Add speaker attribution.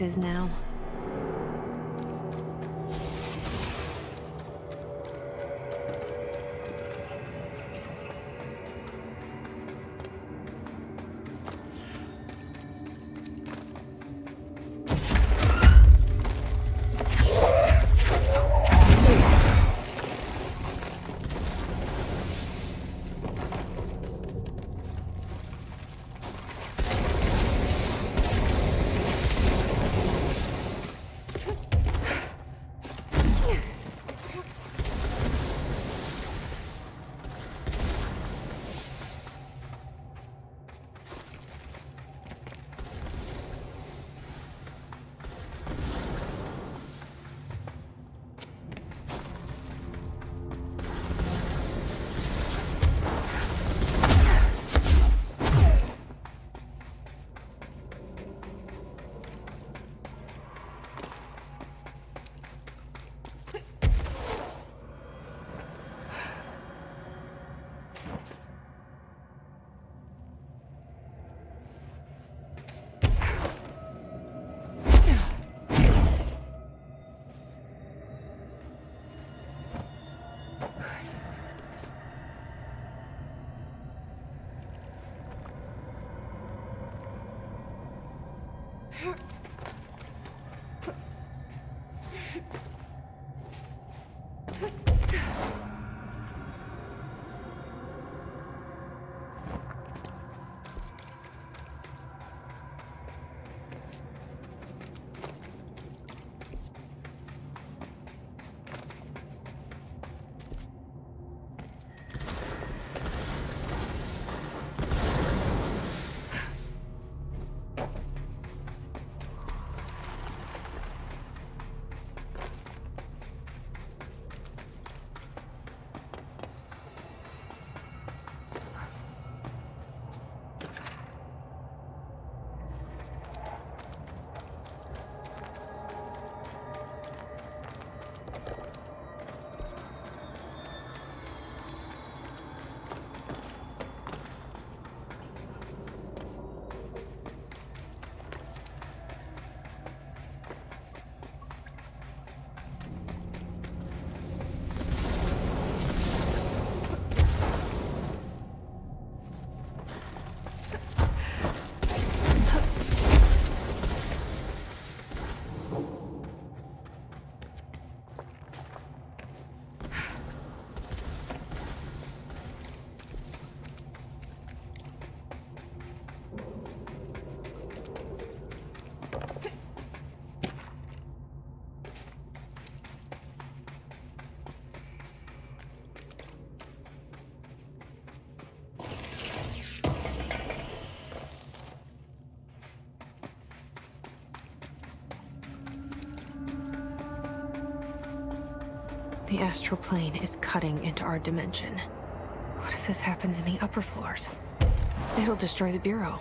Speaker 1: is now. Where The astral plane is cutting into our dimension. What if this happens in the upper floors? It'll destroy the Bureau.